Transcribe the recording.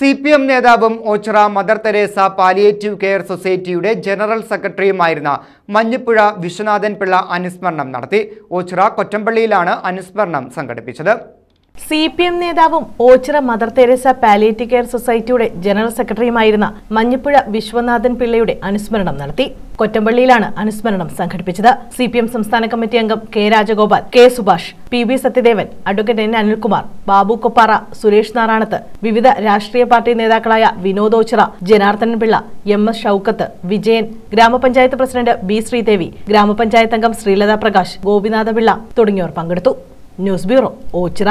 C P M നേതാവും Oachira Mother Teresa palliative care സൊസൈറ്റിയുടെ general സെക്രട്ടറിയുമായിരുന്ന മഞ്ഞപ്പുഴ വിശ്വനാഥൻ പിള്ള അനുസ്മരണം നടത്തി. ഓച്ചിറ കൊറ്റമ്പള്ളിയിലാണ് അനുസ്മരണം സംഘടിപ്പിച്ചത്. സി പി എം നേതാവും Oachira Mother Teresa palliative care സൊസൈറ്റിയുടെ ജനറൽ സെക്രട്ടറിയുമായിരുന്ന മഞ്ഞപ്പുഴ വിശ്വനാഥൻ പിള്ളയുടെ അനുസ്മരണം നടത്തി. കൊറ്റമ്പള്ളിയിലാണ് അനുസ്മരണം സംഘടിപ്പിച്ചത്. സി പി എം സംസ്ഥാന കമ്മിറ്റി അംഗം K Rajagopal K Subhash P V Sathyadevan advocate N Anilkumar Babu Koppara Suresh Narayanath വിവിധ രാഷ്ട്രീയ പാർട്ടി നേതാക്കളായ വിനോദ് ഓച്ചിറ ജനാർദ്ദനൻ പിള്ള എം എസ് ഷൌക്കത്ത് വിജയൻ ഗ്രാമപഞ്ചായത്ത് പ്രസിഡന്റ് ബി ശ്രീദേവി ഗ്രാമപഞ്ചായത്ത് അംഗം ശ്രീലത പ്രകാശ് ഗോപിനാഥ പിള്ള തുടങ്ങിയവർ പങ്കെടുത്തു. News bureau Oachira.